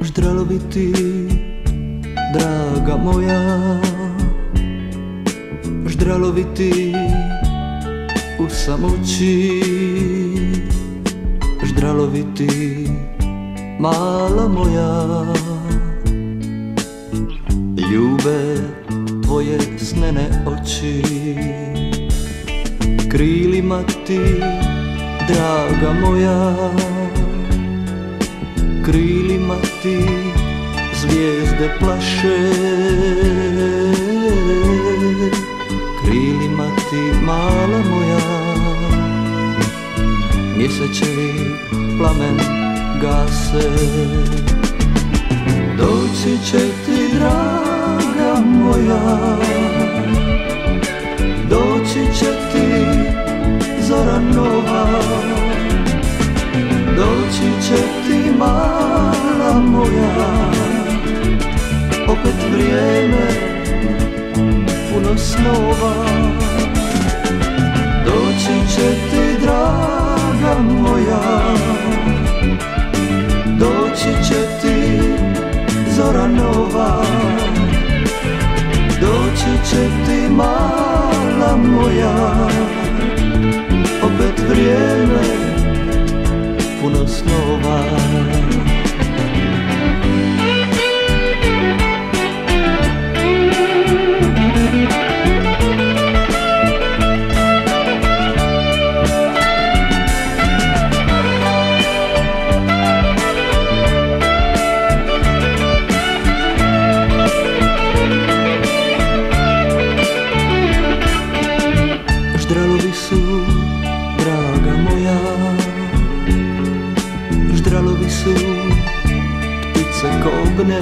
Ždraloviti, draga moja. Ždraloviti u samoći. Ždraloviti, mala moja. Ljube tvoje snene oči. Krilima ti, draga moja Krilima ti zvijezde plaše. Krilima ti mala moja Mjesečevi plamen gase. Doći će ti draga moja Doći će ti mala moja. Opet vrijeme puno snova. Doći će ti draga moja. Doći će ti zora nova. Doći će ti mala moja ždralovy jsou ptice koubné.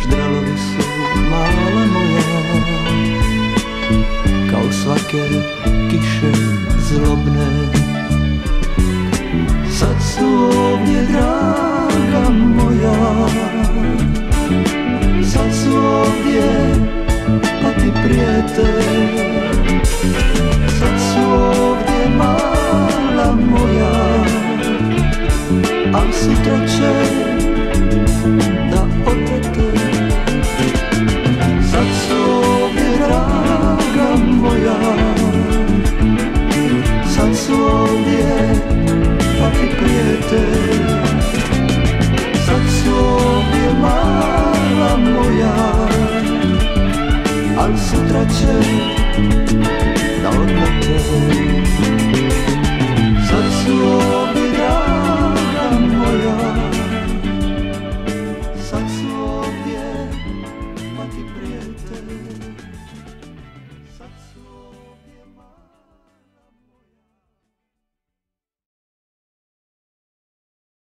Ždralovy jsou mála moja, kauslake kiše zlobné. Sad slovně drá I'm Ausdeutsche